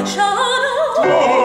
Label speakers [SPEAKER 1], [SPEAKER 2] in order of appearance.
[SPEAKER 1] I 了他